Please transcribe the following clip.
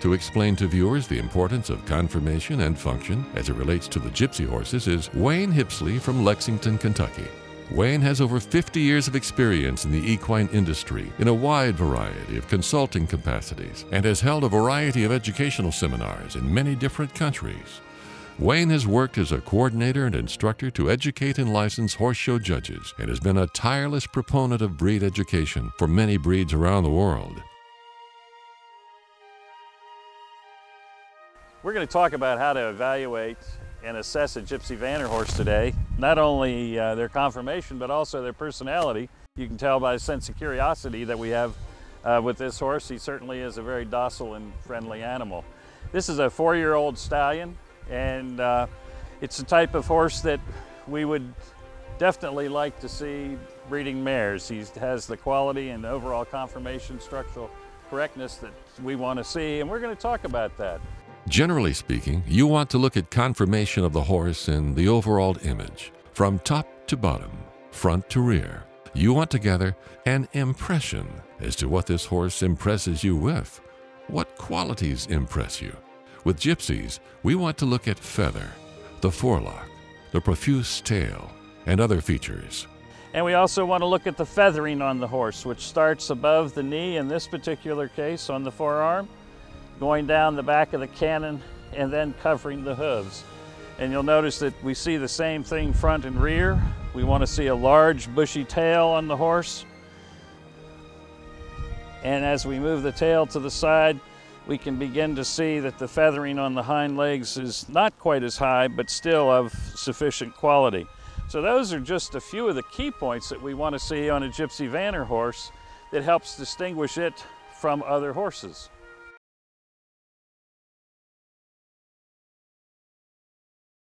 To explain to viewers the importance of conformation and function as it relates to the gypsy horses is Wayne Hipsley from Lexington, Kentucky. Wayne has over 50 years of experience in the equine industry in a wide variety of consulting capacities and has held a variety of educational seminars in many different countries. Wayne has worked as a coordinator and instructor to educate and license horse show judges and has been a tireless proponent of breed education for many breeds around the world. We're going to talk about how to evaluate and assess a Gypsy Vanner horse today. Not only uh, their conformation, but also their personality. You can tell by the sense of curiosity that we have uh, with this horse. He certainly is a very docile and friendly animal. This is a four-year-old stallion, and uh, it's the type of horse that we would definitely like to see breeding mares. He has the quality and overall conformation structural correctness that we want to see, and we're going to talk about that. Generally speaking, you want to look at conformation of the horse and the overall image, from top to bottom, front to rear. You want to gather an impression as to what this horse impresses you with. What qualities impress you? With gypsies, we want to look at feather, the forelock, the profuse tail, and other features. And we also want to look at the feathering on the horse, which starts above the knee in this particular case on the forearm going down the back of the cannon and then covering the hooves. And you'll notice that we see the same thing front and rear. We want to see a large bushy tail on the horse. And as we move the tail to the side, we can begin to see that the feathering on the hind legs is not quite as high, but still of sufficient quality. So those are just a few of the key points that we want to see on a Gypsy Vanner horse that helps distinguish it from other horses.